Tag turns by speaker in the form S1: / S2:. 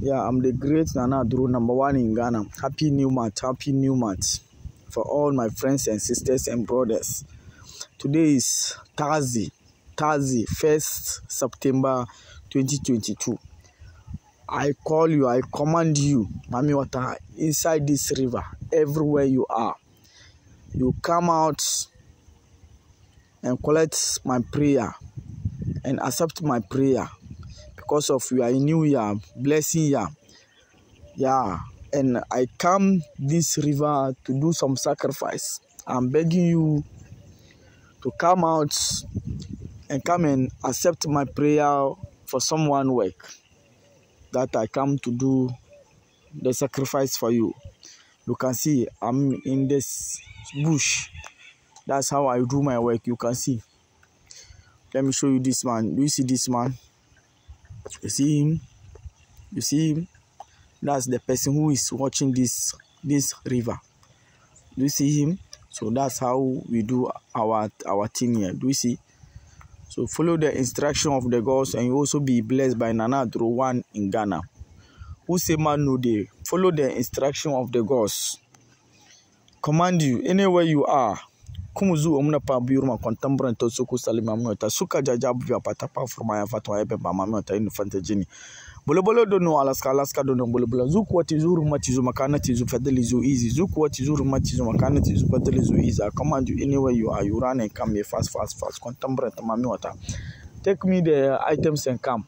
S1: Yeah, I'm the great Nana Aduro, number one in Ghana. Happy New Month, Happy New Month for all my friends and sisters and brothers. Today is Thursday, Thursday, 1st September 2022. I call you, I command you, Mami Water, inside this river, everywhere you are. You come out and collect my prayer and accept my prayer because of you are a new year, blessing year. Yeah, and I come this river to do some sacrifice. I'm begging you to come out and come and accept my prayer for someone work that I come to do the sacrifice for you. You can see I'm in this bush. That's how I do my work. You can see. Let me show you this man. Do you see this man? You see him? You see him? That's the person who is watching this this river. Do you see him? So that's how we do our our thing here. Do you see? So follow the instruction of the gods and you also be blessed by Nana one in Ghana. Who say man no day? Follow the instruction of the gods. Command you anywhere you are. Como zu o omuna pa biur ma contambra to suku salima mota suka jaja bu pata pa forma ya fatwa ya ba ma mota inu fanta jini. Bolo bolo do no alaska alaska do no bolo bolo zu kuwa tizuru ma tizu makana tizu fadali zu easy zu kuwa tizuru ma tizu makana tizu fadali zu easy i command you anywhere you are you run and come here fast fast fast. Contambra ta ma ta. Take me the items and come.